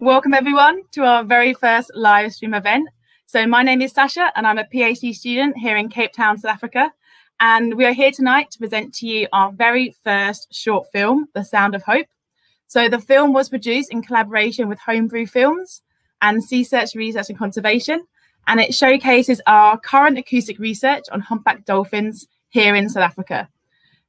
Welcome everyone to our very first live stream event. So my name is Sasha and I'm a PhD student here in Cape Town, South Africa. And we are here tonight to present to you our very first short film, The Sound of Hope. So the film was produced in collaboration with Homebrew Films and Sea Search Research and Conservation. And it showcases our current acoustic research on humpback dolphins here in South Africa.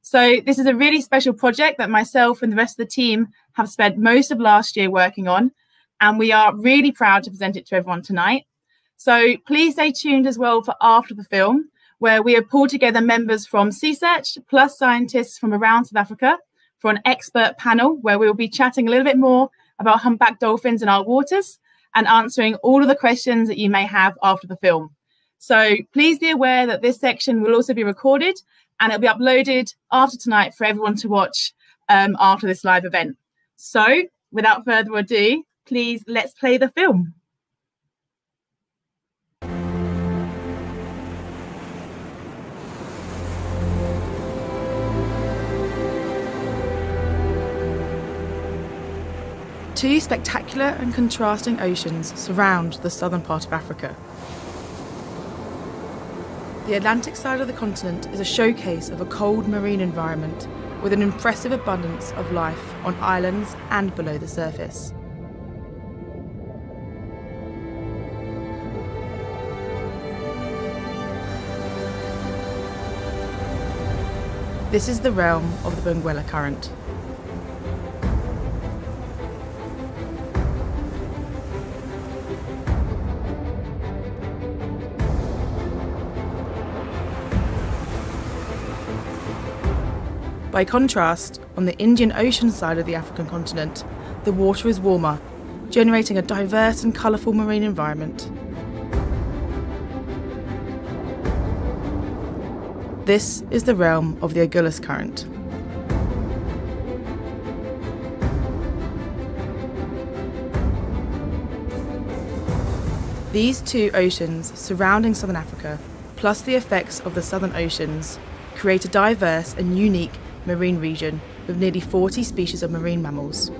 So this is a really special project that myself and the rest of the team have spent most of last year working on. And we are really proud to present it to everyone tonight. So please stay tuned as well for after the film, where we have pulled together members from Sea Search plus scientists from around South Africa for an expert panel where we will be chatting a little bit more about humpback dolphins in our waters and answering all of the questions that you may have after the film. So please be aware that this section will also be recorded and it'll be uploaded after tonight for everyone to watch um, after this live event. So without further ado, please let's play the film. Two spectacular and contrasting oceans surround the southern part of Africa. The Atlantic side of the continent is a showcase of a cold marine environment with an impressive abundance of life on islands and below the surface. This is the realm of the Benguela Current. By contrast, on the Indian Ocean side of the African continent, the water is warmer, generating a diverse and colourful marine environment. This is the realm of the Agulhas Current. These two oceans surrounding southern Africa, plus the effects of the southern oceans, create a diverse and unique marine region with nearly 40 species of marine mammals.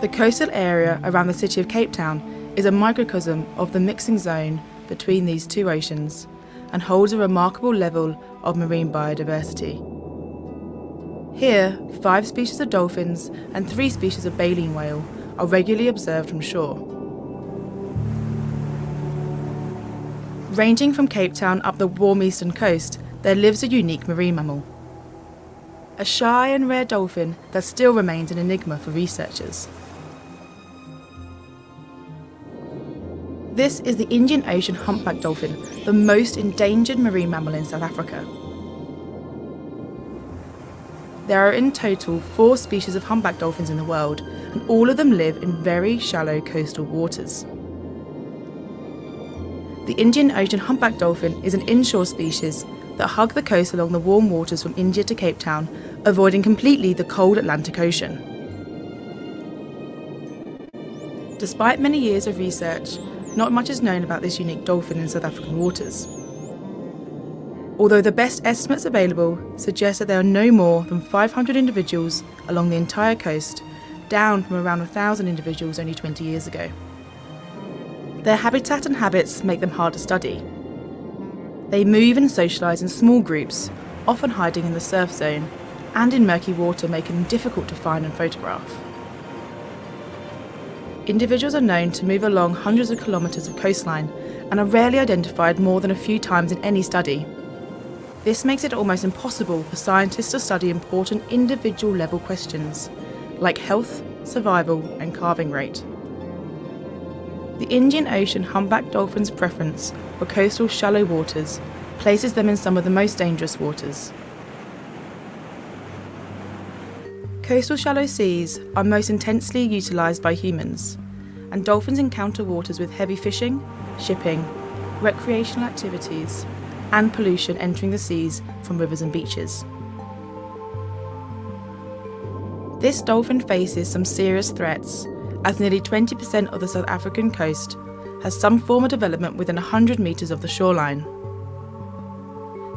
The coastal area around the city of Cape Town is a microcosm of the mixing zone between these two oceans and holds a remarkable level of marine biodiversity. Here, five species of dolphins and three species of baleen whale are regularly observed from shore. Ranging from Cape Town up the warm eastern coast, there lives a unique marine mammal. A shy and rare dolphin that still remains an enigma for researchers. This is the Indian Ocean humpback dolphin, the most endangered marine mammal in South Africa. There are in total four species of humpback dolphins in the world, and all of them live in very shallow coastal waters. The Indian Ocean humpback dolphin is an inshore species that hug the coast along the warm waters from India to Cape Town, avoiding completely the cold Atlantic Ocean. Despite many years of research, not much is known about this unique dolphin in South African waters. Although the best estimates available suggest that there are no more than 500 individuals along the entire coast, down from around 1,000 individuals only 20 years ago. Their habitat and habits make them hard to study. They move and socialise in small groups, often hiding in the surf zone, and in murky water, making them difficult to find and photograph. Individuals are known to move along hundreds of kilometres of coastline and are rarely identified more than a few times in any study. This makes it almost impossible for scientists to study important individual level questions, like health, survival, and calving rate. The Indian Ocean humpback dolphin's preference for coastal shallow waters places them in some of the most dangerous waters. Coastal shallow seas are most intensely utilised by humans, and dolphins encounter waters with heavy fishing, shipping, recreational activities, and pollution entering the seas from rivers and beaches. This dolphin faces some serious threats, as nearly 20% of the South African coast has some form of development within 100 metres of the shoreline.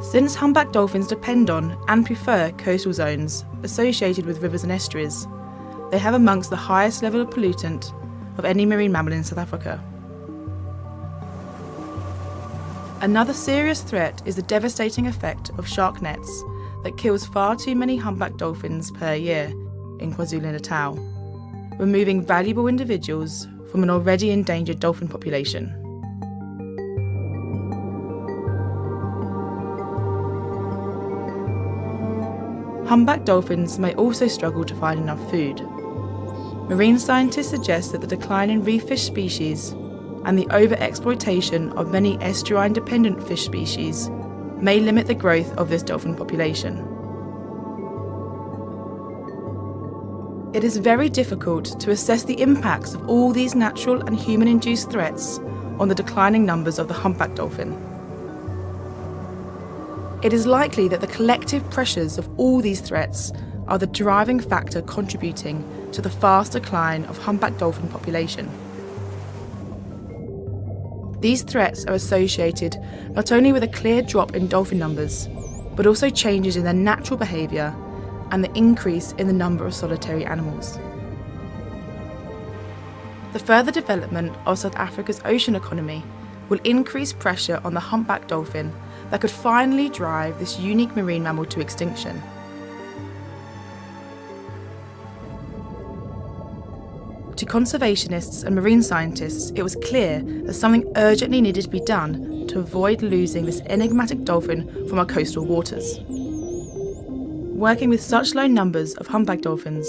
Since humpback dolphins depend on and prefer coastal zones associated with rivers and estuaries, they have amongst the highest level of pollutant of any marine mammal in South Africa. Another serious threat is the devastating effect of shark nets that kills far too many humpback dolphins per year in KwaZulu-Natal, removing valuable individuals from an already endangered dolphin population. Humpback dolphins may also struggle to find enough food. Marine scientists suggest that the decline in reef fish species and the overexploitation of many estuarine dependent fish species may limit the growth of this dolphin population. It is very difficult to assess the impacts of all these natural and human induced threats on the declining numbers of the humpback dolphin. It is likely that the collective pressures of all these threats are the driving factor contributing to the fast decline of humpback dolphin population. These threats are associated not only with a clear drop in dolphin numbers, but also changes in their natural behaviour and the increase in the number of solitary animals. The further development of South Africa's ocean economy will increase pressure on the humpback dolphin that could finally drive this unique marine mammal to extinction. To conservationists and marine scientists, it was clear that something urgently needed to be done to avoid losing this enigmatic dolphin from our coastal waters. Working with such low numbers of humpback dolphins,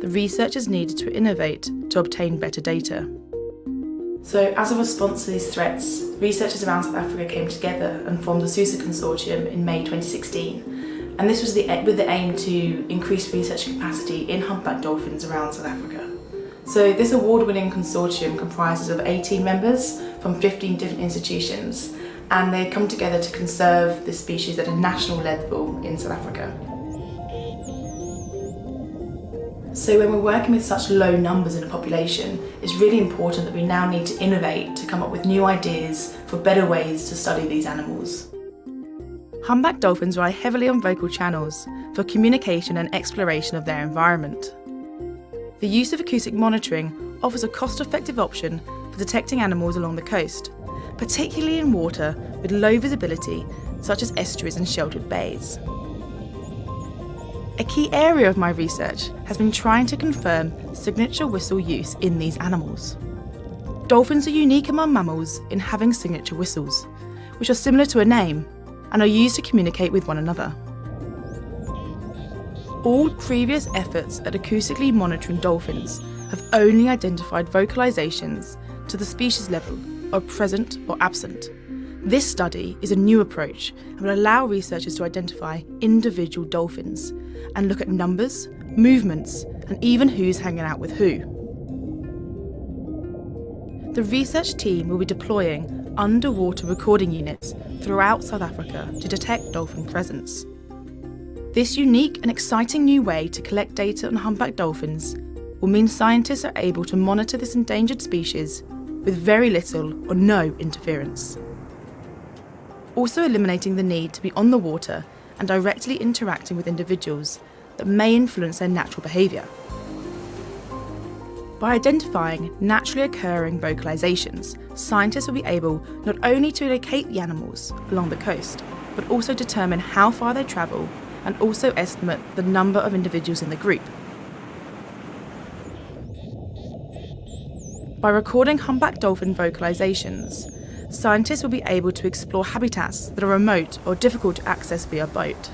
the researchers needed to innovate to obtain better data. So, as a response to these threats, researchers around South Africa came together and formed the SouSA Consortium in May 2016. And this was the, with the aim to increase research capacity in humpback dolphins around South Africa. So this award-winning consortium comprises of 18 members from 15 different institutions and they come together to conserve the species at a national level in South Africa. So when we're working with such low numbers in a population, it's really important that we now need to innovate to come up with new ideas for better ways to study these animals. Humpback dolphins rely heavily on vocal channels for communication and exploration of their environment. The use of acoustic monitoring offers a cost-effective option for detecting animals along the coast, particularly in water with low visibility such as estuaries and sheltered bays. A key area of my research has been trying to confirm signature whistle use in these animals. Dolphins are unique among mammals in having signature whistles, which are similar to a name and are used to communicate with one another. All previous efforts at acoustically monitoring dolphins have only identified vocalizations to the species level of present or absent. This study is a new approach and will allow researchers to identify individual dolphins and look at numbers, movements, and even who's hanging out with who. The research team will be deploying underwater recording units throughout South Africa to detect dolphin presence. This unique and exciting new way to collect data on humpback dolphins will mean scientists are able to monitor this endangered species with very little or no interference. Also eliminating the need to be on the water and directly interacting with individuals that may influence their natural behaviour. By identifying naturally occurring vocalisations, scientists will be able not only to locate the animals along the coast, but also determine how far they travel and also estimate the number of individuals in the group. By recording humpback dolphin vocalizations, scientists will be able to explore habitats that are remote or difficult to access via boat.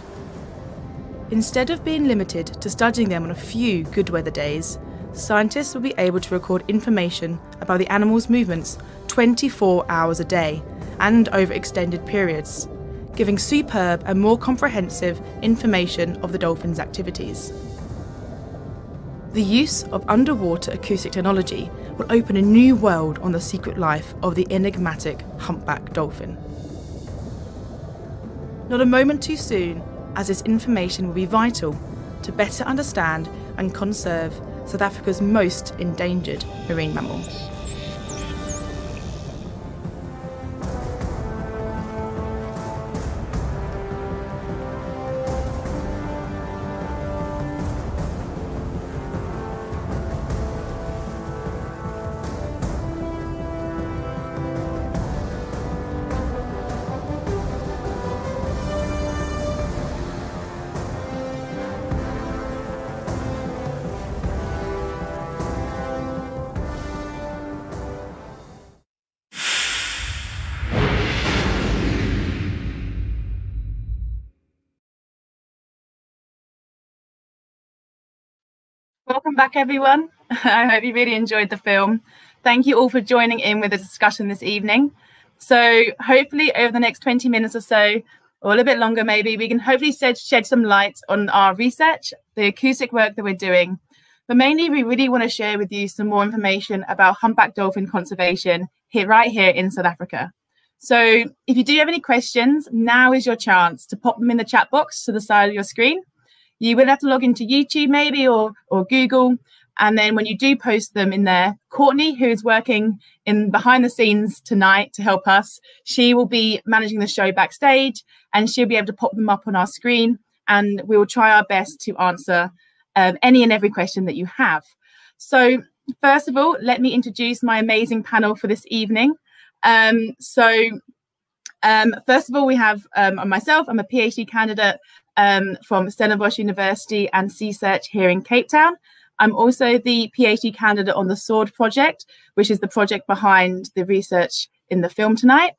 Instead of being limited to studying them on a few good weather days, scientists will be able to record information about the animal's movements 24 hours a day and over extended periods, giving superb and more comprehensive information of the dolphin's activities. The use of underwater acoustic technology will open a new world on the secret life of the enigmatic humpback dolphin. Not a moment too soon, as this information will be vital to better understand and conserve South Africa's most endangered marine mammal. Back, everyone. I hope you really enjoyed the film. Thank you all for joining in with the discussion this evening. So, hopefully, over the next 20 minutes or so, or a little bit longer, maybe, we can hopefully shed, shed some light on our research, the acoustic work that we're doing. But mainly, we really want to share with you some more information about humpback dolphin conservation here, right here in South Africa. So, if you do have any questions, now is your chance to pop them in the chat box to the side of your screen you will have to log into YouTube maybe or or Google. And then when you do post them in there, Courtney, who is working in behind the scenes tonight to help us, she will be managing the show backstage and she'll be able to pop them up on our screen. And we will try our best to answer um, any and every question that you have. So, first of all, let me introduce my amazing panel for this evening. Um, so, um, first of all, we have um, myself. I'm a PhD candidate um, from Stellenbosch University and Sea Search here in Cape Town. I'm also the PhD candidate on the SWORD project, which is the project behind the research in the film tonight.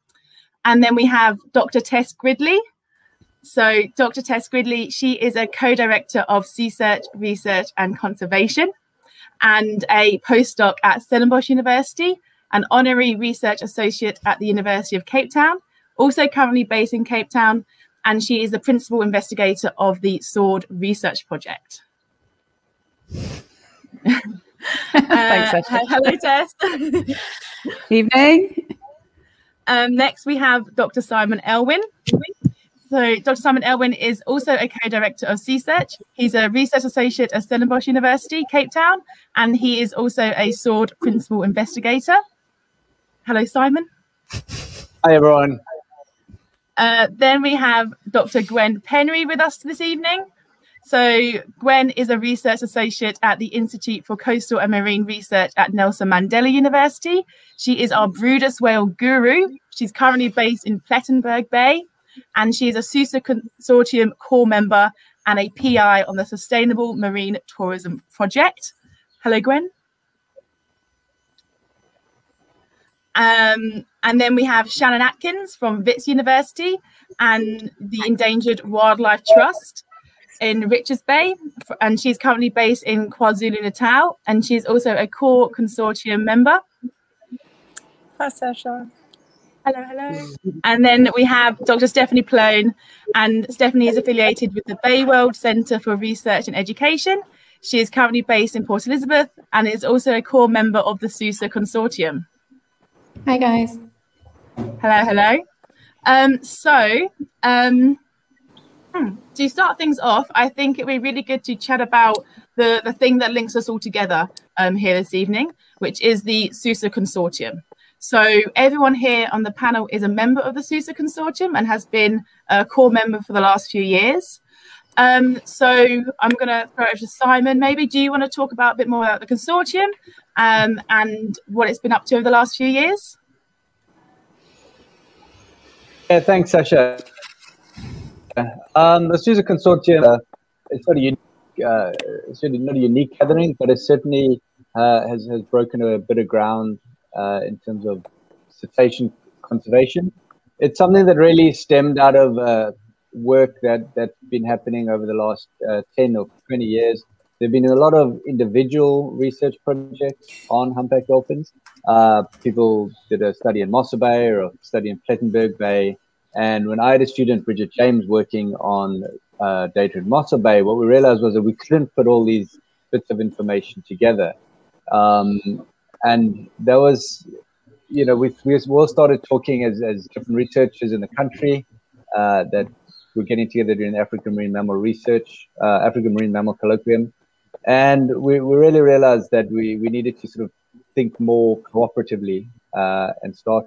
And then we have Dr. Tess Gridley. So Dr. Tess Gridley, she is a co-director of Sea Search Research and Conservation and a postdoc at Stellenbosch University, an honorary research associate at the University of Cape Town, also currently based in Cape Town, and she is the principal investigator of the SWORD Research Project. Thanks, uh, hello, Tess. Evening. Um, next, we have Dr. Simon Elwen. So, Dr. Simon Elwen is also a co-director of Sea Search. He's a research associate at Stellenbosch University, Cape Town, and he is also a SWORD principal investigator. Hello, Simon. Hi, everyone. Uh, then we have Dr. Gwen Penry with us this evening. So Gwen is a research associate at the Institute for Coastal and Marine Research at Nelson Mandela University. She is our Bryde's whale guru. She's currently based in Plettenberg Bay, and she is a SouSA Consortium core member and a PI on the Sustainable Marine Tourism Project. Hello, Gwen. Um, and then we have Shannon Atkins from Wits University and the Endangered Wildlife Trust in Richards Bay. And she's currently based in KwaZulu Natal. And she's also a core consortium member. Hi, Sasha. Hello, hello. And then we have Dr. Stephanie Plön, and Stephanie is affiliated with the Bayworld Centre for Research and Education. She is currently based in Port Elizabeth and is also a core member of the SouSA consortium. Hi, guys. Hello, hello. Um, so, um, hmm, to start things off, I think it would be really good to chat about the, the thing that links us all together um, here this evening, which is the SouSA Consortium. So everyone here on the panel is a member of the SouSA Consortium and has been a core member for the last few years. Um, so I'm going to throw it over to Simon. Maybe do you want to talk about a bit more about the consortium um, and what it's been up to over the last few years? Yeah, thanks, Sasha. Um, the SouSA Consortium, uh, it's not a unique, uh, it's not a unique gathering, but it certainly uh, has, has broken a bit of ground uh, in terms of cetacean conservation. It's something that really stemmed out of uh, work that that's been happening over the last uh, 10 or 20 years. There have been a lot of individual research projects on humpback dolphins. Uh, people did a study in Mossel Bay or a study in Plettenberg Bay. And when I had a student, Bridget James, working on uh, data in Mossel Bay, what we realized was that we couldn't put all these bits of information together. Um, and there was, you know, we, we all started talking as, as different researchers in the country uh, that we're getting together doing African marine mammal research, uh, African marine mammal colloquium. and we, we really realized that we, we needed to sort of think more cooperatively uh, and start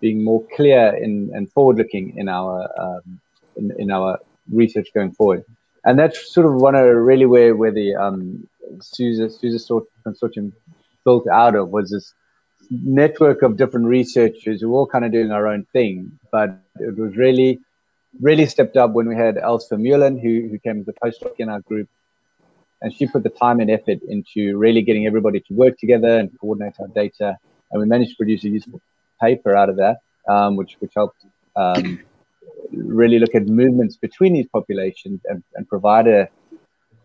being more clear in, and forward looking in our um, in, in our research going forward. And that's sort of one of really where, where the um, SouSA, SouSA consortium built out of was this network of different researchers who were all kind of doing our own thing. But it was really, really stepped up when we had Els Vermeulen, who, who came as a postdoc in our group. And she put the time and effort into really getting everybody to work together and coordinate our data. And we managed to produce a useful paper out of that, um, which, which helped um, really look at movements between these populations and, and provide a,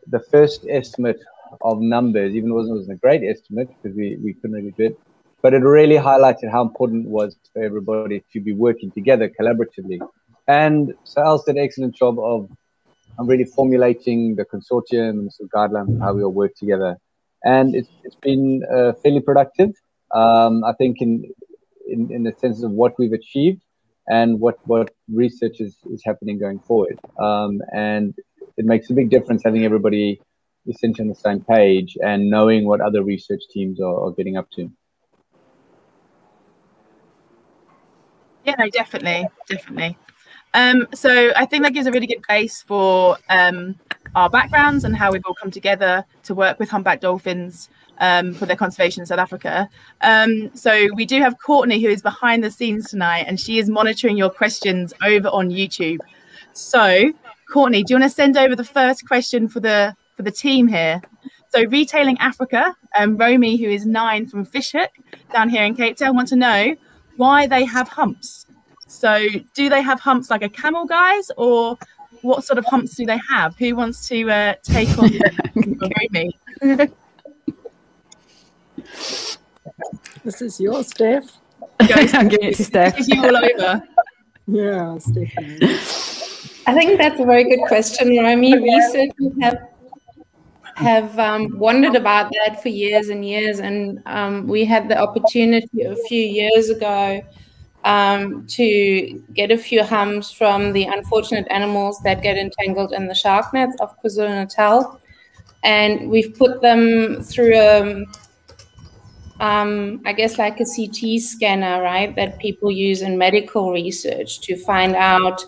the first estimate of numbers, even though it wasn't a great estimate because we, we couldn't really do it, but it really highlighted how important it was for everybody to be working together collaboratively. And so Els did an excellent job of really formulating the consortium and the guidelines of how we all work together. And it's, it's been uh, fairly productive, um, I think, in, in, in the sense of what we've achieved and what, what research is, is happening going forward. Um, and it makes a big difference having everybody essentially on the same page and knowing what other research teams are, are getting up to. Yeah, definitely, definitely. Um, so I think that gives a really good base for um, our backgrounds and how we've all come together to work with humpback dolphins um, for their conservation in South Africa. Um, so we do have Courtney who is behind the scenes tonight and she is monitoring your questions over on YouTube. So Courtney, do you want to send over the first question for the for the team here? So retailing Africa, um, Romy, who is nine from Fishhook down here in Cape Town, want to know why they have humps. So do they have humps like a camel, guys, or what sort of humps do they have? Who wants to uh, take on Romy? This is yours, Steph. I'm giving it to Steph. you all over. Yeah, Stephanie. I think that's a very good question, Romy. We certainly have have um, wondered about that for years and years, and um, we had the opportunity a few years ago um, to get a few humps from the unfortunate animals that get entangled in the shark nets of KwaZulu Natal, and we've put them through a um, I guess like a CT scanner, right, that people use in medical research to find out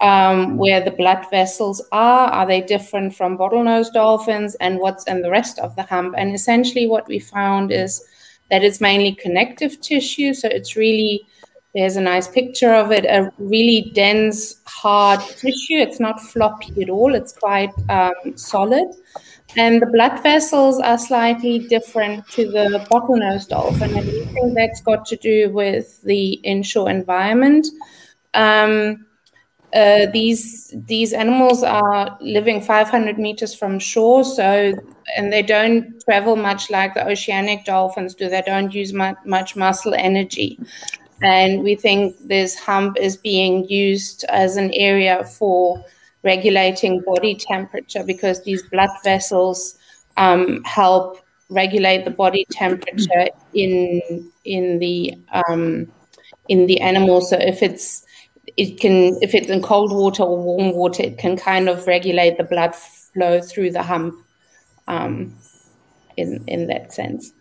um, where the blood vessels are. Are they different from bottlenose dolphins and what's in the rest of the hump? And essentially, what we found is that it's mainly connective tissue. So it's really, there's a nice picture of it, a really dense, hard tissue. It's not floppy at all, it's quite um, solid. And the blood vessels are slightly different to the bottlenose dolphin. And think that's got to do with the inshore environment. Um, uh, these these animals are living 500 meters from shore, so and they don't travel much like the oceanic dolphins do. They don't use much, much muscle energy, and we think this hump is being used as an area for regulating body temperature because these blood vessels um, help regulate the body temperature in in the um, in the animal. So if it's it can if it's in cold water or warm water, it can kind of regulate the blood flow through the hump um, in in that sense.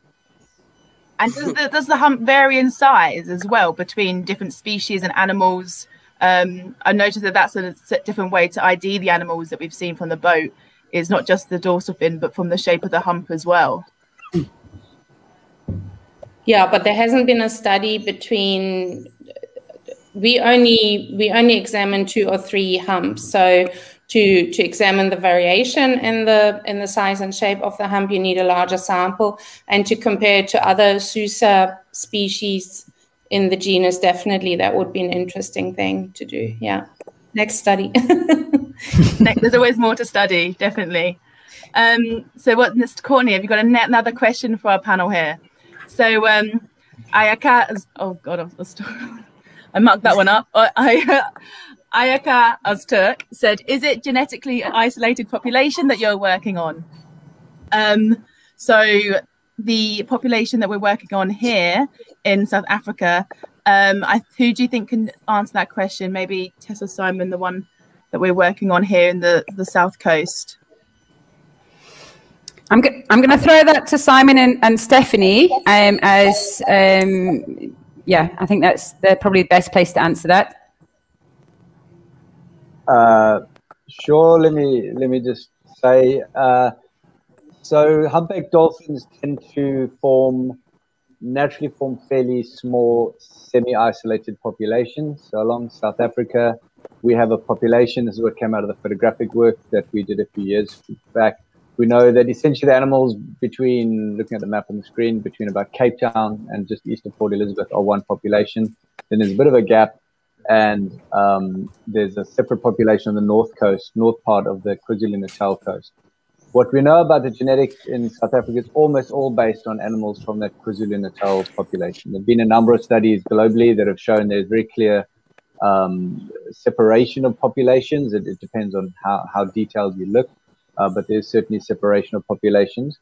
And does the, does the hump vary in size as well between different species and animals? Um, I noticed that that's a different way to ID the animals that we've seen from the boat. It's not just the dorsal fin, but from the shape of the hump as well. Yeah, but there hasn't been a study between. We only we only examine two or three humps. So to to examine the variation in the in the size and shape of the hump, you need a larger sample, and to compare to other Sousa species in the genus, definitely that would be an interesting thing to do. Yeah. Next study. There's always more to study, definitely. Um, so what, Mr. Courtney, have you got another question for our panel here? So um, Ayaka, oh God, I, was, I marked that one up. Uh, Ayaka Azturk said, is it genetically isolated population that you're working on? Um, so the population that we're working on here in South Africa, um, I, who do you think can answer that question? Maybe Tessa Simon, the one that we're working on here in the, the South Coast. I'm, go- I'm going to throw that to Simon and, and Stephanie um, as, um, yeah, I think that's they're probably the best place to answer that. Uh, sure. Let me let me just say. Uh, so humpback dolphins tend to form naturally form fairly small, semi-isolated populations. So along South Africa, we have a population. This is what came out of the photographic work that we did a few years back. We know that essentially the animals between, looking at the map on the screen, between about Cape Town and just east of Port Elizabeth are one population. Then there's a bit of a gap and um, there's a separate population on the north coast, north part of the KwaZulu-Natal coast. What we know about the genetics in South Africa is almost all based on animals from that KwaZulu-Natal population. There have been a number of studies globally that have shown there's very clear um, separation of populations. It, it, depends on how, how detailed you look, uh, but there's certainly separation of populations.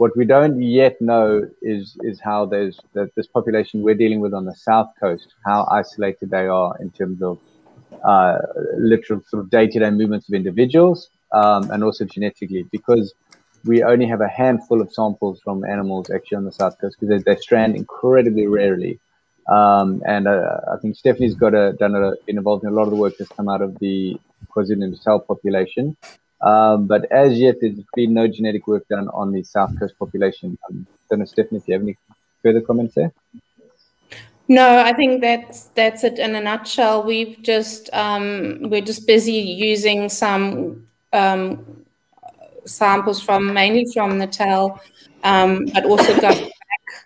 What we don't yet know is is how there's that this population we're dealing with on the south coast, how isolated they are in terms of uh, literal sort of day-to-day movements of individuals, um, and also genetically, because we only have a handful of samples from animals actually on the south coast because they, they strand incredibly rarely. Um, and uh, I think Stephanie's got a, done a, been involved in a lot of the work that's come out of the KwaZulu-Natal population. Um, but as yet, there's been no genetic work done on the South Coast population. Um, don't know, Stephanie, if you have any further comments there? No, I think that's that's it in a nutshell. We've just um, we're just busy using some um, samples from mainly from Natal, um, but also back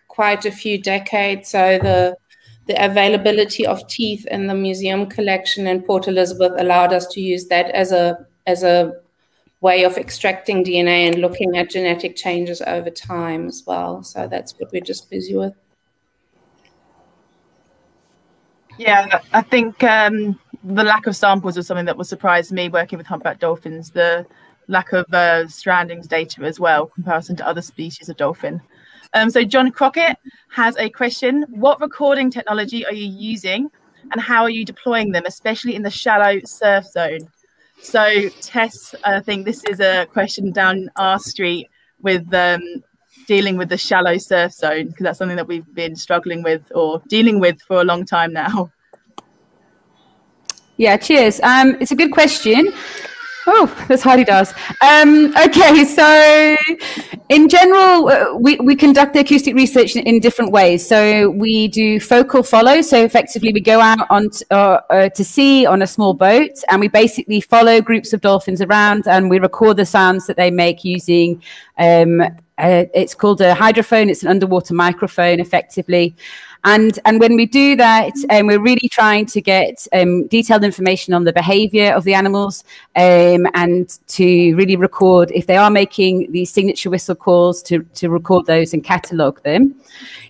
quite a few decades. So the the availability of teeth in the museum collection in Port Elizabeth allowed us to use that as a as a way of extracting DNA and looking at genetic changes over time as well. So that's what we're just busy with. Yeah, I think um, the lack of samples was something that was surprised me working with humpback dolphins. The lack of uh, strandings data as well, comparison to other species of dolphin. Um, so John Crockett has a question: What recording technology are you using, and how are you deploying them, especially in the shallow surf zone? So Tess, I think this is a question down our street with um, dealing with the shallow surf zone because that's something that we've been struggling with or dealing with for a long time now. Yeah, cheers. Um, it's a good question. Oh, that's Heidi does. Um, okay, so in general, uh, we, we conduct the acoustic research in, in, different ways. So we do focal follow. So effectively, we go out on t- uh, uh, to sea on a small boat, and we basically follow groups of dolphins around, and we record the sounds that they make using. Um, it's called a hydrophone. It's an underwater microphone, effectively. And, and when we do that, um, we're really trying to get um, detailed information on the behavior of the animals um, and to really record, if they are making these signature whistle calls, to, to record those and catalog them.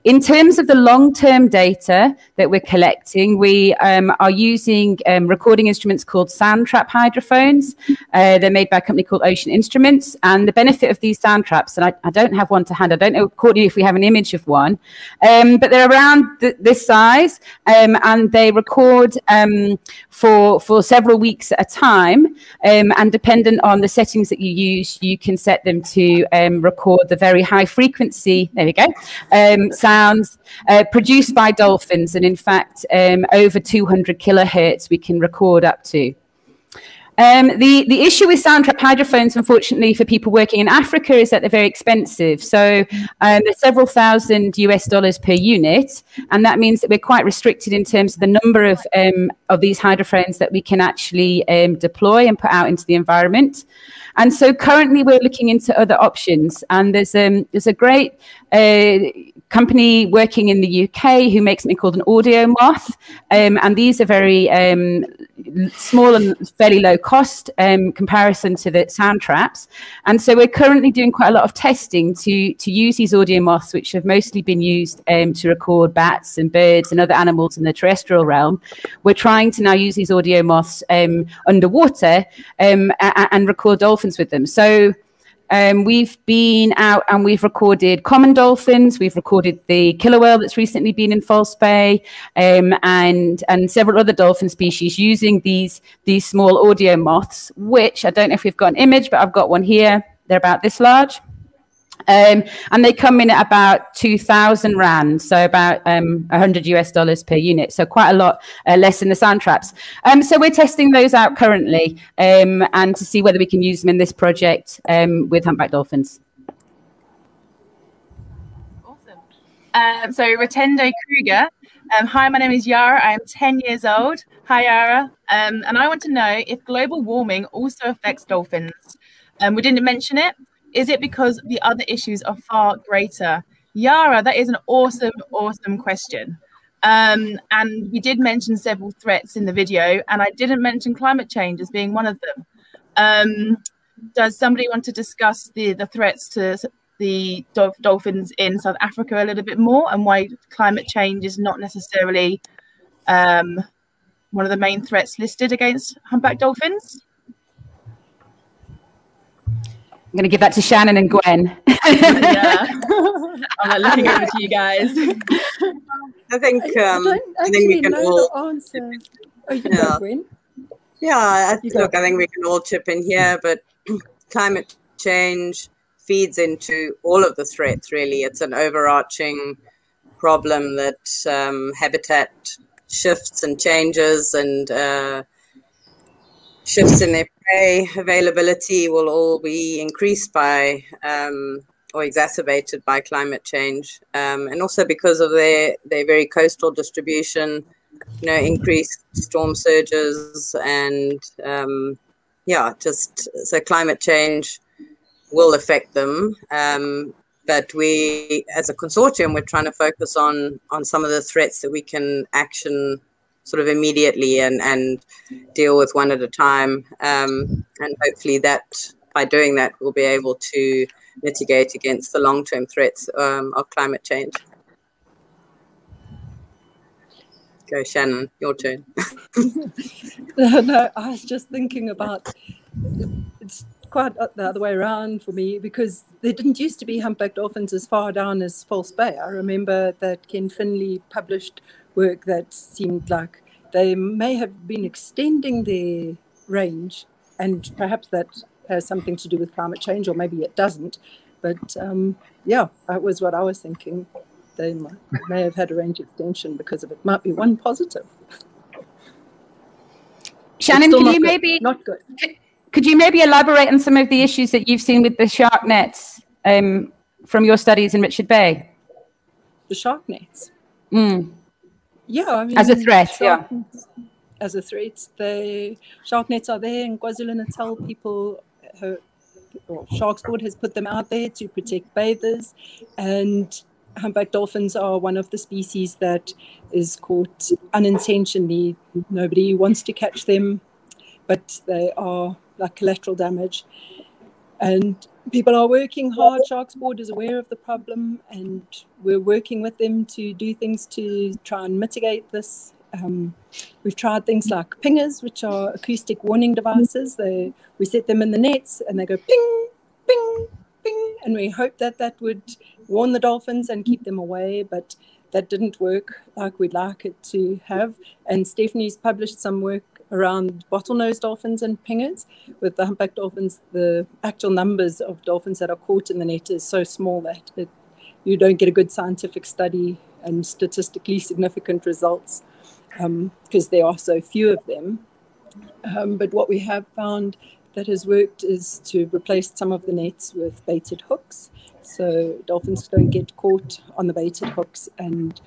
In terms of the long-term data that we're collecting, we um, are using um, recording instruments called sound trap hydrophones. Uh, they're made by a company called Ocean Instruments. And the benefit of these sound traps, and I, I don't have one to hand, I don't know, Courtney, if we have an image of one, um, but they're around th this size um, and they record um, for, for several weeks at a time. Um, and dependent on the settings that you use, you can set them to record the very high frequency, there we go, sound sounds uh, produced by dolphins. And in fact, um, over 200 kilohertz we can record up to. Um, the, the issue with sound trap hydrophones, unfortunately, for people working in Africa is that they're very expensive. So um, they're several thousand US dollars per unit. And that means that we're quite restricted in terms of the number of, um, of these hydrophones that we can actually um, deploy and put out into the environment. And so currently we're looking into other options. And there's, um, there's a great uh, company working in the UK who makes something called an audio moth. Um, and these are very um, small and fairly low cost um, comparison to the sound traps. And so we're currently doing quite a lot of testing to, to use these audio moths, which have mostly been used um, to record bats and birds and other animals in the terrestrial realm. We're trying to now use these audio moths um, underwater um, and, record dolphins with them. So um, we've been out and we've recorded common dolphins. We've recorded the killer whale that's recently been in False Bay, um, and and several other dolphin species using these these small audio moths. Which I don't know if we've got an image, but I've got one here. They're about this large. Um, and they come in at about 2,000 Rand, so about um, 100 US dollars per unit, so quite a lot uh, less than the sound traps. Um, so we're testing those out currently um, and to see whether we can use them in this project um, with humpback dolphins. Awesome. Um, so Rotendo Kruger. Hi, my name is Yara. I am 10 years old. Hi, Yara. And I want to know if global warming also affects dolphins. Um, we didn't mention it. Is it because the other issues are far greater? Yara, that is an awesome, awesome question. Um, and we did mention several threats in the video, and I didn't mention climate change as being one of them. Um, does somebody want to discuss the, the threats to the dolphins in South Africa a little bit more and why climate change is not necessarily um, one of the main threats listed against humpback dolphins? I'm going to give that to Shannon and Gwen. yeah. I'm looking over to you guys. I think um, I, I think we can all answer. Oh, you Yeah. go, Gwen. Yeah, I, You go. look, I think we can all chip in here, but climate change feeds into all of the threats, really. It's an overarching problem that um, habitat shifts and changes and uh, shifts in their prey availability will all be increased by um, or exacerbated by climate change. Um, and also because of their, their very coastal distribution, you know, increased storm surges and um, yeah, just so climate change will affect them. Um, but we, as a consortium, we're trying to focus on on some of the threats that we can action sort of immediately and and deal with one at a time. Um, and hopefully, that by doing that, we'll be able to mitigate against the long term threats um, of climate change. Go, Shannon, your turn. No, no, I was just thinking about it's quite the other way around for me because there didn't used to be humpback dolphins as far down as False Bay. I remember that Ken Findlay published work that seemed like they may have been extending their range, and perhaps that has something to do with climate change, or maybe it doesn't. But um, yeah, that was what I was thinking. They might, may have had a range extension because of it. Might be one positive. Shannon, not you good. maybe not good? could you maybe elaborate on some of the issues that you've seen with the shark nets um, from your studies in Richards Bay? The shark nets. Mm. Yeah, I mean, As a threat, nets- As a threat, the shark nets are there in KwaZulu Natal. People, uh, well, Sharks Board has put them out there to protect bathers, and humpback dolphins are one of the species that is caught unintentionally. Nobody wants to catch them, but they are like collateral damage. And people are working hard. Sharks Board is aware of the problem, and we're working with them to do things to try and mitigate this. Um, we've tried things like pingers, which are acoustic warning devices. They we set them in the nets, and they go ping, ping, ping, and we hope that that would warn the dolphins and keep them away. But that didn't work like we'd like it to have. And Stephanie's published some work around bottlenose dolphins and pingers. With the humpback dolphins, the actual numbers of dolphins that are caught in the net is so small that it, you don't get a good scientific study and statistically significant results because there are so few of them. Um, but what we have found that has worked is to replace some of the nets with baited hooks. So dolphins don't get caught on the baited hooks. And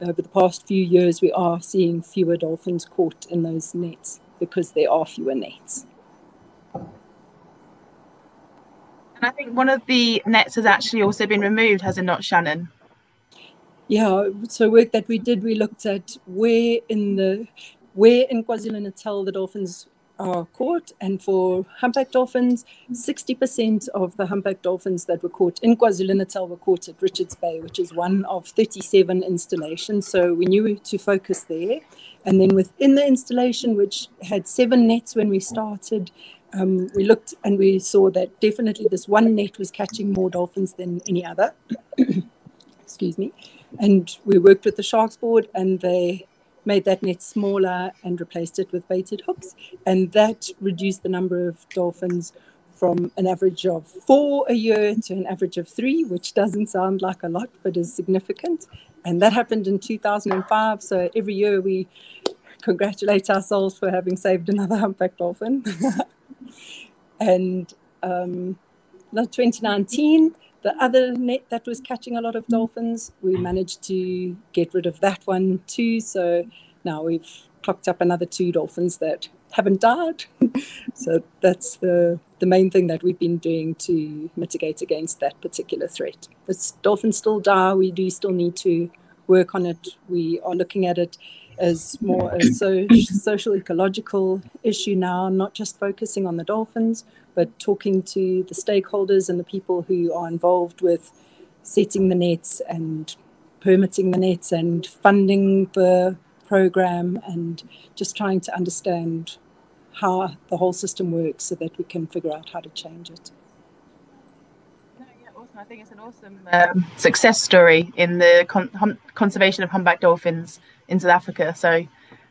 over the past few years, we are seeing fewer dolphins caught in those nets because there are fewer nets. And I think one of the nets has actually also been removed, has it not, Shannon? Yeah, so work that we did, we looked at where in the where in KwaZulu Natal the dolphins caught, and for humpback dolphins, 60% of the humpback dolphins that were caught in KwaZulu Natal were caught at Richards Bay, which is one of 37 installations. So we knew to focus there. And then within the installation, which had seven nets when we started, um, we looked and we saw that definitely this one net was catching more dolphins than any other. Excuse me. And we worked with the Sharks Board and they made that net smaller and replaced it with baited hooks. And that reduced the number of dolphins from an average of four a year to an average of three, which doesn't sound like a lot, but is significant. And that happened in 2005. So every year we congratulate ourselves for having saved another humpback dolphin. and um, 2019, the other net that was catching a lot of dolphins, we managed to get rid of that one too. So now we've clocked up another two dolphins that haven't died. so that's the, the main thing that we've been doing to mitigate against that particular threat. But dolphins still die. We do still need to work on it. We are looking at it as more a so, social ecological issue now, not just focusing on the dolphins, but talking to the stakeholders and the people who are involved with setting the nets and permitting the nets and funding the program and just trying to understand how the whole system works so that we can figure out how to change it. I think it's an awesome um, success story in the con- conservation of humpback dolphins in South Africa. So,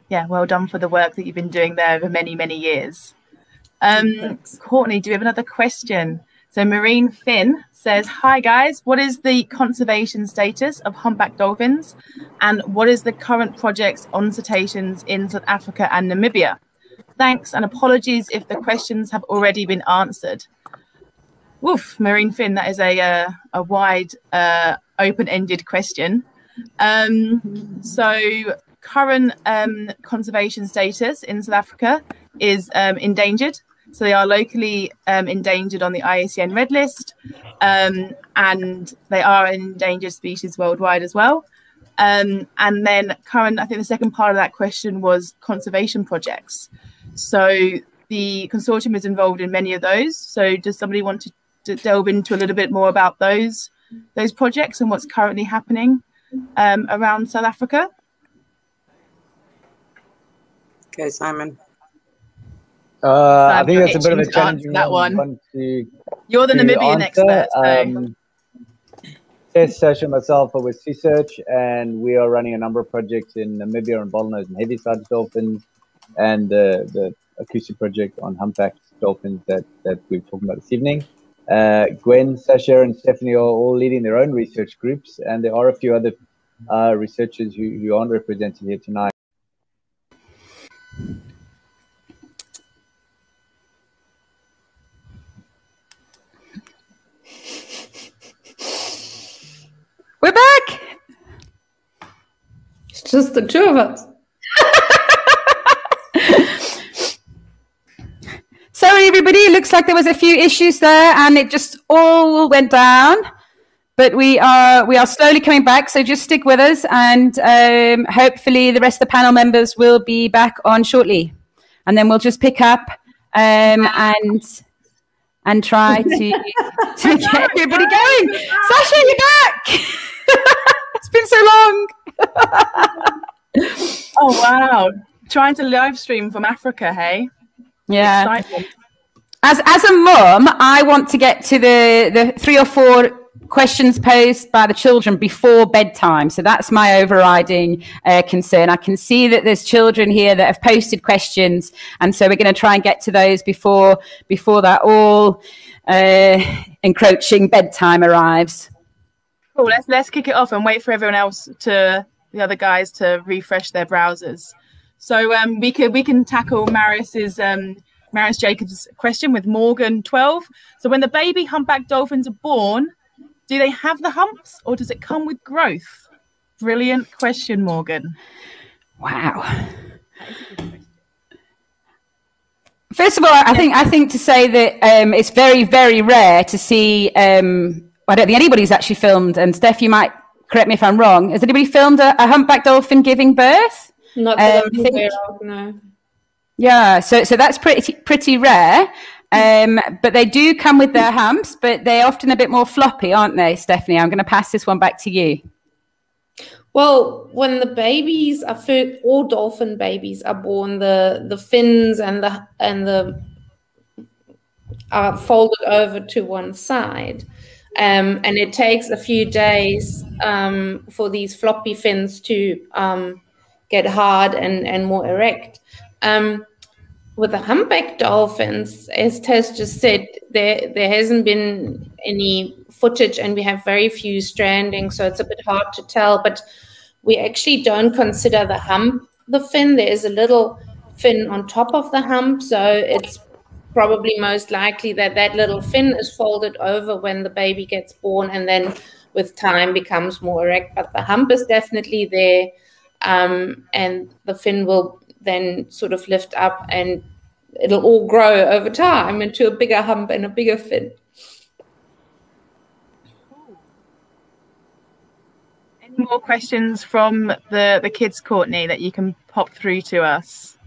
yeah, well done for the work that you've been doing there over many, many years. Um, Courtney, do we have another question? So, Marine Finn says, Hi guys, what is the conservation status of humpback dolphins? And what is the current projects on cetaceans in South Africa and Namibia? Thanks and apologies if the questions have already been answered. Woof, Marine Finn, that is a, uh, a wide, uh, open ended question. Um, so, current um, conservation status in South Africa is um, endangered. So, they are locally um, endangered on the IUCN Red List, um, and they are an endangered species worldwide as well. Um, and then, current, I think the second part of that question was conservation projects. So, the consortium is involved in many of those. So, does somebody want to to delve into a little bit more about those those projects and what's currently happening um, around South Africa? Okay, Simon. Uh, I think that's a bit of a challenging that one. one to, You're the Namibian answer. expert. So. Um, Tess, Sasha, myself are with Search, and we are running a number of projects in Namibia and bottlenose and Heaviside dolphins, and the the acoustic project on humpback dolphins that that we're talking about this evening. Uh, Gwen, Sasha, and Stephanie are all leading their own research groups, and there are a few other uh, researchers who, who aren't represented here tonight. We're back. It's just the two of us. Sorry, everybody. It looks like there was a few issues there, and it just all went down. But we are we are slowly coming back, so just stick with us, and um, hopefully the rest of the panel members will be back on shortly, and then we'll just pick up um, and and try to to get everybody going. Sasha, you're back. it's been so long. oh wow! Trying to live stream from Africa, hey? Yeah. As as a mum, I want to get to the the three or four questions posed by the children before bedtime. So that's my overriding uh, concern. I can see that there's children here that have posted questions, and so we're going to try and get to those before before that all uh, encroaching bedtime arrives. Cool. Let's let's kick it off and wait for everyone else to the other guys to refresh their browsers. So um, we can we can tackle Marius's um, Marius Jacobs' question with Morgan twelve. So when the baby humpback dolphins are born, do they have the humps or does it come with growth? Brilliant question, Morgan. Wow. First of all, I think I think to say that um, it's very very rare to see. Um, I don't think anybody's actually filmed. And Steph, you might correct me if I'm wrong. Has anybody filmed a, a humpback dolphin giving birth? Not that um, I'm aware of, no. Yeah, so so that's pretty pretty rare. Um, but they do come with their humps, but they're often a bit more floppy, aren't they, Stephanie? I'm going to pass this one back to you. Well, when the babies are first, all dolphin babies are born, the the fins and the and the are folded over to one side, um, and it takes a few days um, for these floppy fins to um, get hard and, and more erect. Um, with the humpback dolphins, as Tess just said, there there hasn't been any footage, and we have very few strandings, so it's a bit hard to tell. But we actually don't consider the hump the fin. There is a little fin on top of the hump, so it's probably most likely that that little fin is folded over when the baby gets born, and then with time becomes more erect. But the hump is definitely there, um, and the fin will then sort of lift up and it'll all grow over time into a bigger hump and a bigger fin. Any more questions from the, the kids, Courtney, that you can pop through to us?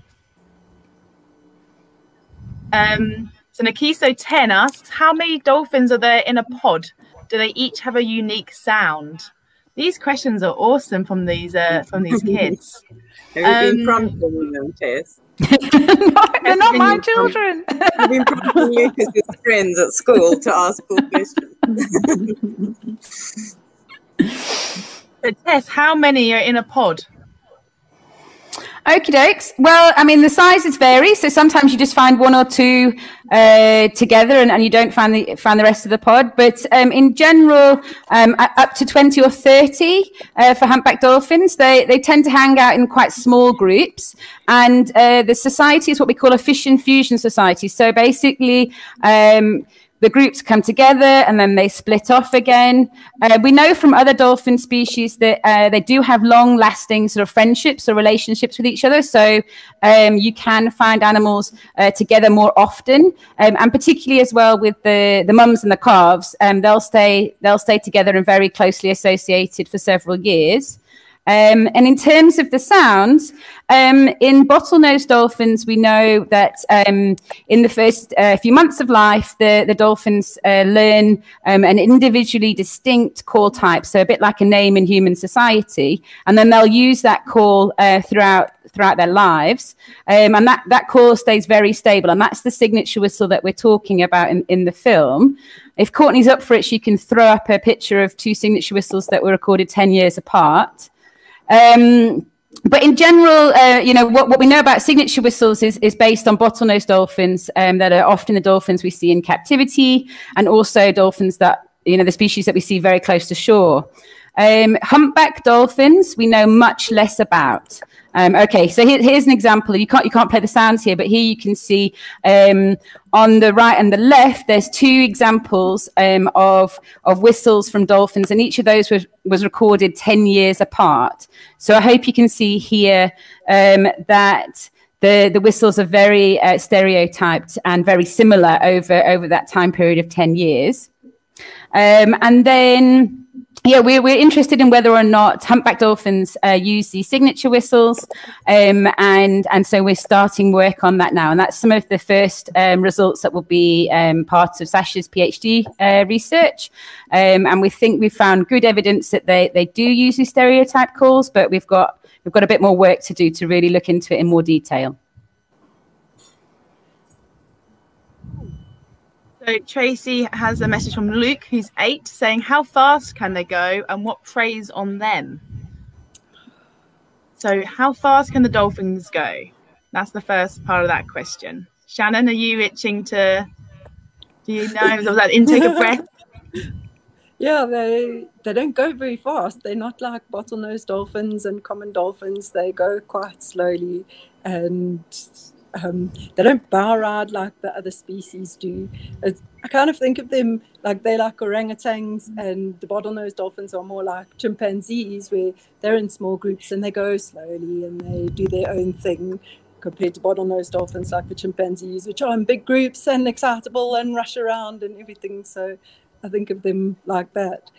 Um, so Nakiso 10 asks, how many dolphins are there in a pod? Do they each have a unique sound? These questions are awesome from these uh, from these kids. Have you been um, prompting them, Tess? no, they're not my children. I've been prompting Lucas's friends at school to ask cool questions. so, Tess, how many are in a pod? Okie dokes. Well, I mean, the sizes vary. So sometimes you just find one or two uh, together and, and, you don't find the, find the rest of the pod. But um, in general, um, up to 20 or 30 uh, for humpback dolphins, they, they tend to hang out in quite small groups. And uh, the society is what we call a fission fusion society. So basically, um, the groups come together and then they split off again. Uh, we know from other dolphin species that uh, they do have long lasting sort of friendships or relationships with each other. So um, you can find animals uh, together more often. Um, and particularly as well with the, the mums and the calves, um, they'll stay they'll stay together and very closely associated for several years. Um, and in terms of the sounds, um, in bottlenose dolphins, we know that um, in the first uh, few months of life, the, the dolphins uh, learn um, an individually distinct call type, so a bit like a name in human society, and then they'll use that call uh, throughout throughout their lives, um, and that that call stays very stable, and that's the signature whistle that we're talking about in, in the film. If Courtney's up for it, she can throw up a picture of two signature whistles that were recorded 10 years apart. Um, but in general, uh, you know, what, what we know about signature whistles is, is based on bottlenose dolphins um, that are often the dolphins we see in captivity and also dolphins that, you know, the species that we see very close to shore. Um, humpback dolphins, we know much less about. Um, okay, so here, here's an example. You can't you can't play the sounds here, but here you can see um, on the right and the left. There's two examples um, of of whistles from dolphins, and each of those was was recorded ten years apart. So I hope you can see here um, that the the whistles are very uh, stereotyped and very similar over over that time period of ten years. Um, and then yeah, we're, we're interested in whether or not humpback dolphins uh, use these signature whistles. Um, and, and so we're starting work on that now. And that's some of the first um, results that will be um, part of Sasha's PhD uh, research. Um, and we think we've found good evidence that they, they do use these stereotype calls, but we've got, we've got a bit more work to do to really look into it in more detail. So Tracy has a message from Luke, who's eight, saying, How fast can they go and what preys on them? So, how fast can the dolphins go? That's the first part of that question. Shannon, are you itching to? Do you know? Was that intake of breath? Yeah, they they don't go very fast. They're not like bottlenose dolphins and common dolphins. They go quite slowly, and um, they don't bow ride like the other species do. It's, I kind of think of them like they're like orangutans, and the bottlenose dolphins are more like chimpanzees, where they're in small groups and they go slowly and they do their own thing. Compared to bottlenose dolphins, like the chimpanzees, which are in big groups and excitable and rush around and everything. So I think of them like that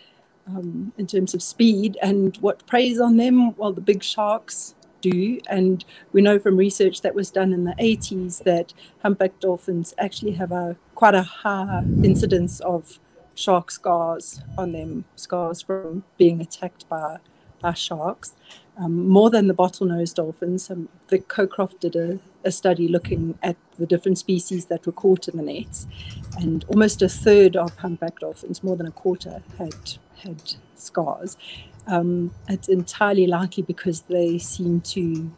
um, in terms of speed and what preys on them. Well, the big sharks do. And we know from research that was done in the 80s that humpback dolphins actually have a quite a high incidence of shark scars on them, scars from being attacked by, by sharks. Um, more than the bottlenose dolphins. Um, Vic Cockcroft did a, a, study looking at the different species that were caught in the nets, and almost a third of humpback dolphins, more than a quarter, had had scars. Um, it's entirely likely because they seem to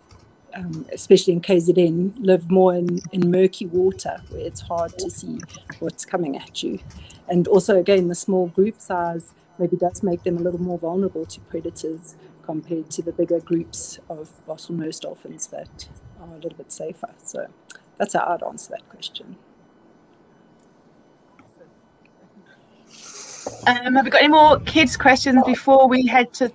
um, especially in KZN, live more in, in murky water where it's hard to see what's coming at you. And also, again, the small group size maybe does make them a little more vulnerable to predators compared to the bigger groups of bottlenose dolphins that are a little bit safer. So that's how I'd answer that question. Um, have we got any more kids questions before we head to?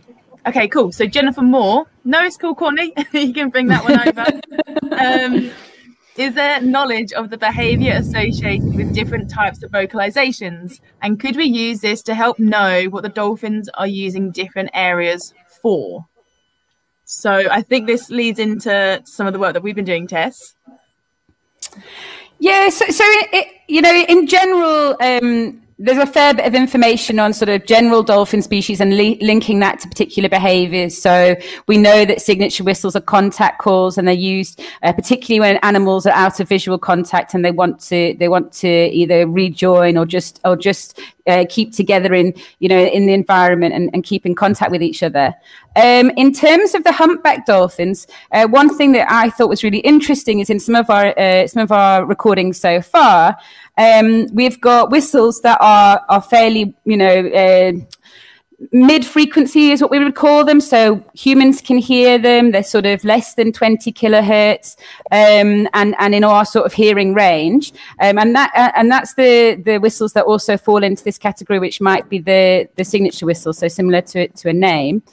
Okay, cool. So Jennifer Moore, no, it's cool, Courtney. you can bring that one over. um, is there knowledge of the behaviour associated with different types of vocalizations, and could we use this to help know what the dolphins are using different areas for? So I think this leads into some of the work that we've been doing, Tess. Yeah, so, so it, it, you know, in general, um, there's a fair bit of information on sort of general dolphin species and li- linking that to particular behaviors. So we know that signature whistles are contact calls and they're used uh, particularly when animals are out of visual contact and they want to they want to either rejoin or just or just uh, keep together in you know in the environment and, and keep in contact with each other. Um, in terms of the humpback dolphins, uh, one thing that I thought was really interesting is in some of our uh, some of our recordings so far, um, we've got whistles that are are fairly you know uh, mid frequency is what we would call them. So humans can hear them. They're sort of less than 20 kilohertz, um, and and in our sort of hearing range. Um, and that uh, and that's the the whistles that also fall into this category, which might be the the signature whistle. So similar to to a name.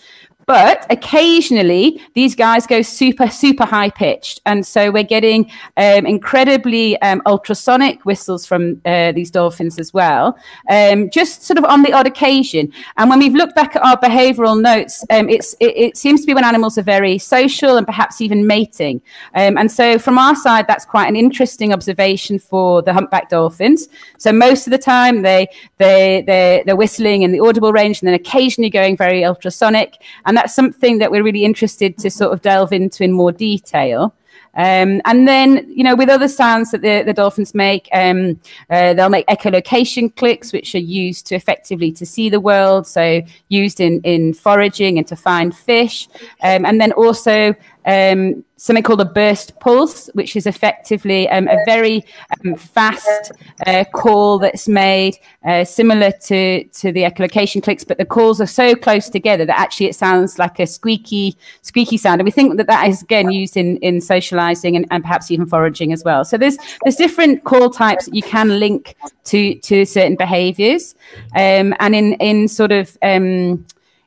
But occasionally, these guys go super, super high pitched. And so we're getting um, incredibly um, ultrasonic whistles from uh, these dolphins as well, um, just sort of on the odd occasion. And when we've looked back at our behavioral notes, um, it, it, seems to be when animals are very social and perhaps even mating. Um, and so from our side, that's quite an interesting observation for the humpback dolphins. So most of the time, they, they, they're, they're whistling in the audible range and then occasionally going very ultrasonic. And and that's something that we're really interested to sort of delve into in more detail. Um, and then, you know, with other sounds that the, the dolphins make, um, uh, they'll make echolocation clicks, which are used to effectively to see the world. So used in, in foraging and to find fish. Um, and then also um, something called a burst pulse, which is effectively um, a very um, fast uh, call that's made, uh, similar to, to the echolocation clicks, but the calls are so close together that actually it sounds like a squeaky, squeaky sound. And we think that that is again used in, in socializing and, and perhaps even foraging as well. So there's there's different call types that you can link to to certain behaviors, um, and in in sort of um,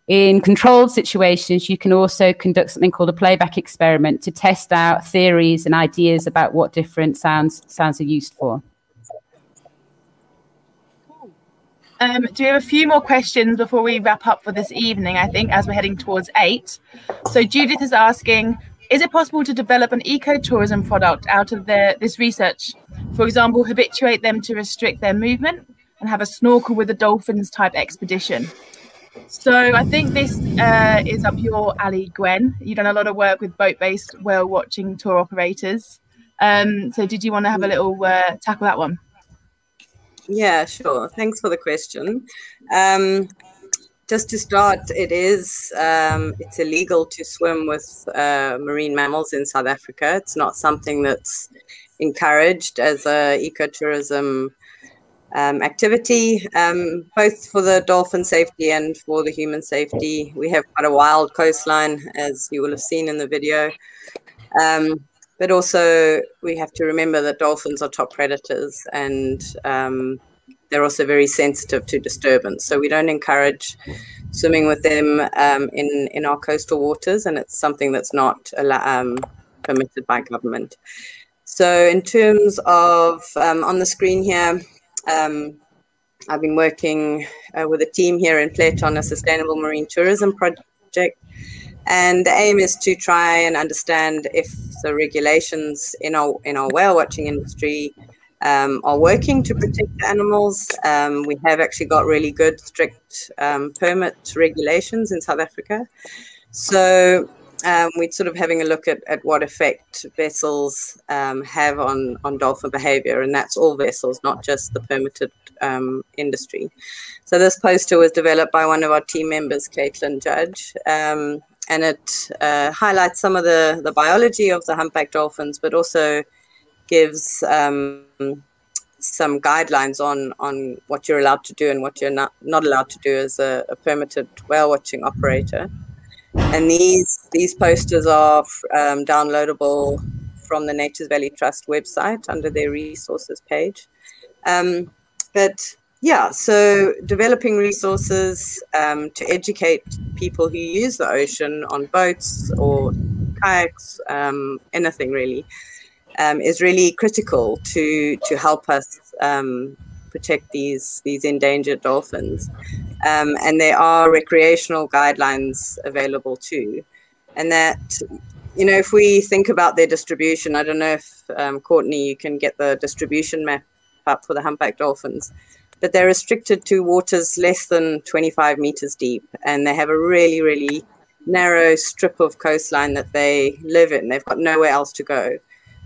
in controlled situations, you can also conduct something called a playback experiment to test out theories and ideas about what different sounds sounds are used for. Um, do we have a few more questions before we wrap up for this evening? I think as we're heading towards eight. So Judith is asking, is it possible to develop an ecotourism product out of their, this research? For example, habituate them to restrict their movement and have a snorkel with the dolphins type expedition. So I think this uh, is up your alley, Gwen. You've done a lot of work with boat-based whale watching tour operators. Um, so did you want to have a little uh, tackle that one? Yeah, sure. Thanks for the question. Um, just to start, it is um, it's illegal to swim with uh, marine mammals in South Africa. It's not something that's encouraged as a ecotourism um, activity, um, both for the dolphin safety and for the human safety. We have quite a wild coastline, as you will have seen in the video. Um, but also, we have to remember that dolphins are top predators and um, they're also very sensitive to disturbance. So, we don't encourage swimming with them um, in, in our coastal waters, and it's something that's not um, permitted by government. So, in terms of on the screen here, um, I've been working uh, with a team here in Plett on a sustainable marine tourism project. And the aim is to try and understand if the regulations in our in our whale watching industry um, are working to protect the animals. Um, we have actually got really good, strict um, permit regulations in South Africa. So um, we're sort of having a look at, at what effect vessels um, have on, on dolphin behavior, and that's all vessels, not just the permitted um, industry. So this poster was developed by one of our team members, Caitlin Judge, um, and it uh, highlights some of the, the biology of the humpback dolphins, but also gives um, some guidelines on on what you're allowed to do and what you're not not allowed to do as a, a permitted whale watching operator. And these these posters are um, downloadable from the Nature's Valley Trust website under their resources page. Um, but yeah, so developing resources um, to educate people who use the ocean on boats or kayaks, um, anything really, um, is really critical to to help us um, protect these these endangered dolphins. Um, and there are recreational guidelines available too, and that you know if we think about their distribution, I don't know if um, Courtney you can get the distribution map up for the humpback dolphins. But they're restricted to waters less than 25 meters deep, and they have a really, really narrow strip of coastline that they live in. They've got nowhere else to go.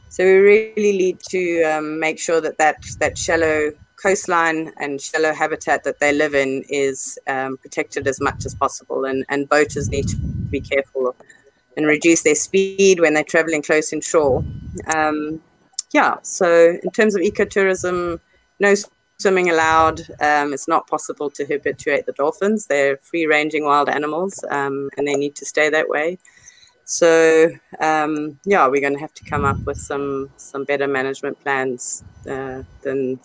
So we really need to um, make sure that, that that shallow coastline and shallow habitat that they live in is um, protected as much as possible. And, and boaters need to be careful and reduce their speed when they're traveling close inshore. Um, yeah, so in terms of ecotourism, no swimming allowed. Um, it's not possible to habituate the dolphins. They're free ranging wild animals um, and they need to stay that way. So um, yeah, we're going to have to come up with some some better management plans uh, than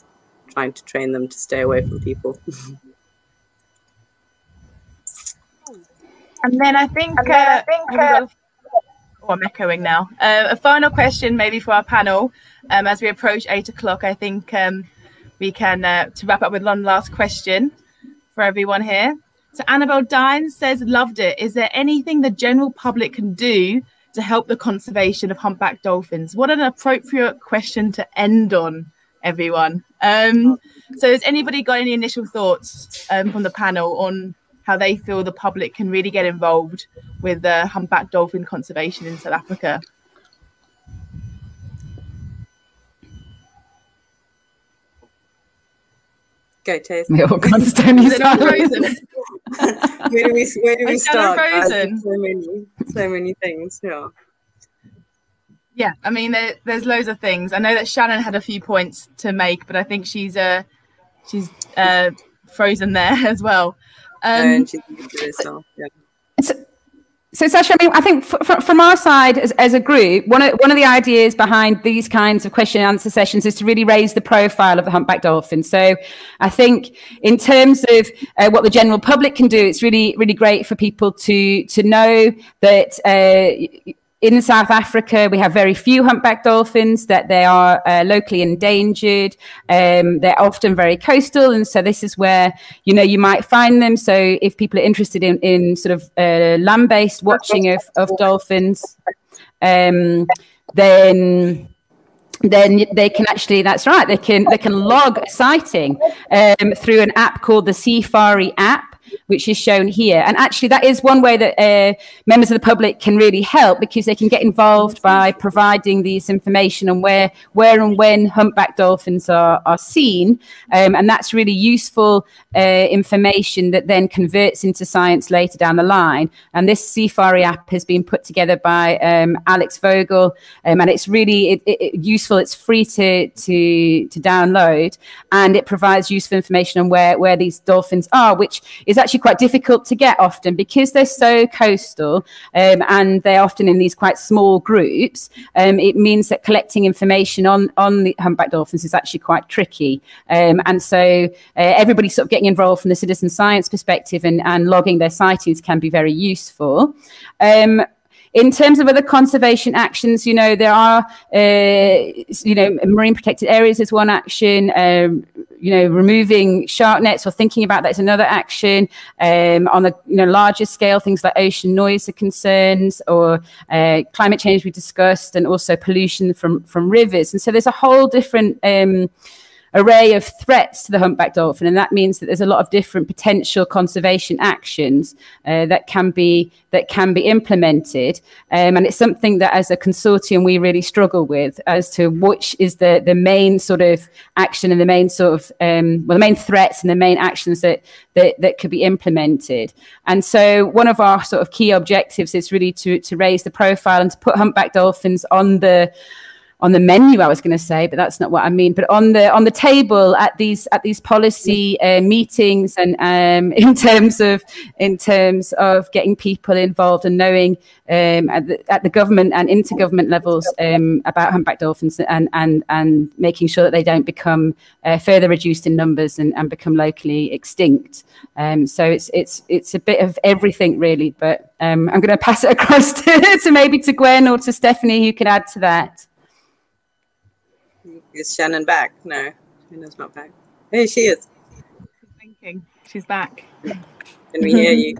trying to train them to stay away from people. and then I think, then uh, I think uh, oh, I'm echoing now. Uh, a final question, maybe for our panel, um, as we approach eight o'clock. I think um, we can uh, to wrap up with one last question for everyone here. So Annabelle Dines says, loved it. Is there anything the general public can do to help the conservation of humpback dolphins? What an appropriate question to end on, everyone. Um, so has anybody got any initial thoughts um, from the panel on how they feel the public can really get involved with uh, humpback dolphin conservation in South Africa? Go, Tess. We all got silent. where do we where do we start? Frozen. So many, so many things. Yeah. Yeah, I mean, there, there's loads of things. I know that Shannon had a few points to make, but I think she's uh she's uh frozen there as well. Um, yeah. So, so, Sasha, I mean, I think from our side as, as a group, one of, one of the ideas behind these kinds of question and answer sessions is to really raise the profile of the humpback dolphin. So I think in terms of uh, what the general public can do, it's really, really great for people to, to know that uh, in South Africa, we have very few humpback dolphins, that they are uh, locally endangered. Um, they're often very coastal. And so this is where, you know, you might find them. So if people are interested in, in sort of uh, land-based watching of, of dolphins, um, then then they can actually that's right they can they can log a sighting um, through an app called the Safari app which is shown here. And actually, that is one way that uh, members of the public can really help because they can get involved by providing these information on where, where and when humpback dolphins are, are seen. Um, and that's really useful uh, information that then converts into science later down the line. And this Safari app has been put together by um, Alex Vogel, um, and it's really it, it, useful. It's free to, to, to download, and it provides useful information on where, where these dolphins are, which is actually quite difficult to get often because they're so coastal um, and they're often in these quite small groups. Um, it means that collecting information on on the humpback dolphins is actually quite tricky. Um, and so uh, everybody sort of getting involved from the citizen science perspective and, and logging their sightings can be very useful. In terms of other conservation actions, you know, there are, uh, you know, marine protected areas is one action. Um, you know, removing shark nets or thinking about that is another action. Um, on a you know larger scale, things like ocean noise are concerns, or uh, climate change we discussed, and also pollution from from rivers. And so there's a whole different um, array of threats to the humpback dolphin, and that means that there's a lot of different potential conservation actions uh, that can be that can be implemented. Um, and it's something that, as a consortium, we really struggle with as to which is the the main sort of action and the main sort of um, well, the main threats and the main actions that that that could be implemented. And so, one of our sort of key objectives is really to to raise the profile and to put humpback dolphins on the on the menu i was going to say but that's not what i mean. But on the on the table at these at these policy uh, meetings and um, in terms of in terms of getting people involved and knowing um, at, the, at the government and intergovernment levels um, about humpback dolphins and and and making sure that they don't become uh, further reduced in numbers and, and become locally extinct. Um, so it's it's it's a bit of everything really but um, i'm going to pass it across to, to maybe to gwen or to stephanie who can add to that is Shannon back? No, Shannon's not back. Hey, she is. She's thinking. She's back. Can we hear you?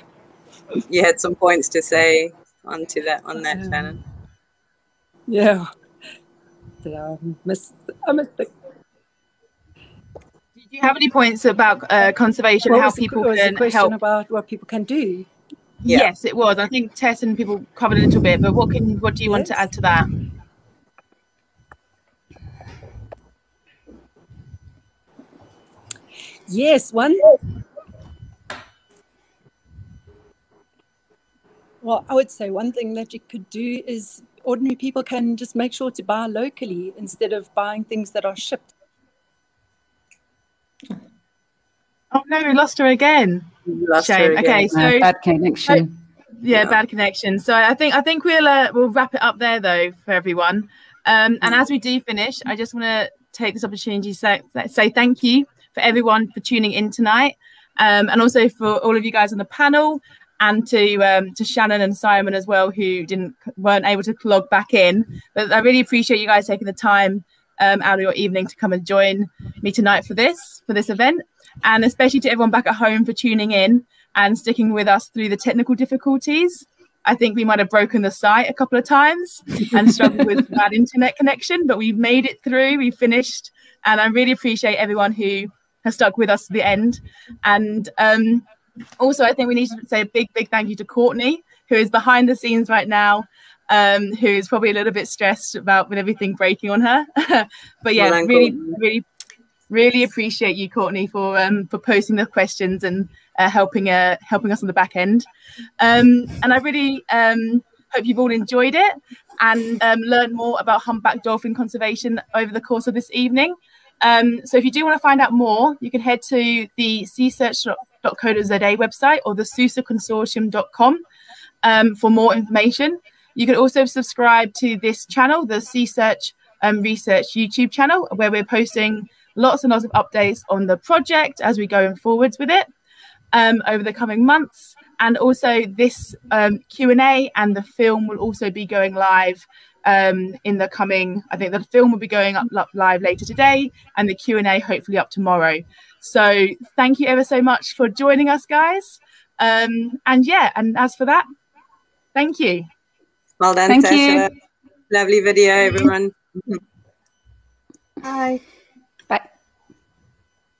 you had some points to say onto that on that, Shannon. Yeah. Did I miss? I missed it. Do you have any points about uh, conservation? What how was the- people was the can question help? about what people can do. Yeah. Yes, it was. I think Tess and people covered a little bit, but what can what do you want to add to that? Yes, one. Well, I would say one thing that you could do is ordinary people can just make sure to buy locally instead of buying things that are shipped. Oh no, we lost her again. Lost her Shame. again. Okay, Uh, so bad connection yeah, Yeah. bad connection. So I think I think we'll uh, we'll wrap it up there though for everyone. Um, and as we do finish, I just want to take this opportunity to say, say thank you for everyone for tuning in tonight, um, and also for all of you guys on the panel, and to um, to Shannon and Simon as well, who didn't weren't able to log back in. But I really appreciate you guys taking the time um, out of your evening to come and join me tonight for this for this event, and especially to everyone back at home for tuning in and sticking with us through the technical difficulties. I think we might have broken the site a couple of times and struggled with bad internet connection, but we made it through. We finished, and I really appreciate everyone who has stuck with us to the end. And um, also, I think we need to say a big, big thank you to Courtney, who is behind the scenes right now, um, who is probably a little bit stressed about with everything breaking on her. but yeah, Well really, Courtney. really, really appreciate you, Courtney, for um, for posting the questions and uh, helping uh, helping us on the back end. Um, and I really um, hope you've all enjoyed it and um, learned more about humpback dolphin conservation over the course of this evening. Um, so if you do want to find out more, you can head to the seasearch.co.za website or the sousaconsortium.com um, for more information. You can also subscribe to this channel, the Sea Search um, Research YouTube channel, where we're posting lots and lots of updates on the project as we go forwards with it um, over the coming months. And also this um, Q&A and the film will also be going live um, in the coming, I think the film will be going up live later today and the Q&A hopefully up tomorrow. So thank you ever so much for joining us, guys. Um, and yeah, and as for that, thank you. Well done, Thank Sasha. you. Lovely video, everyone. Bye.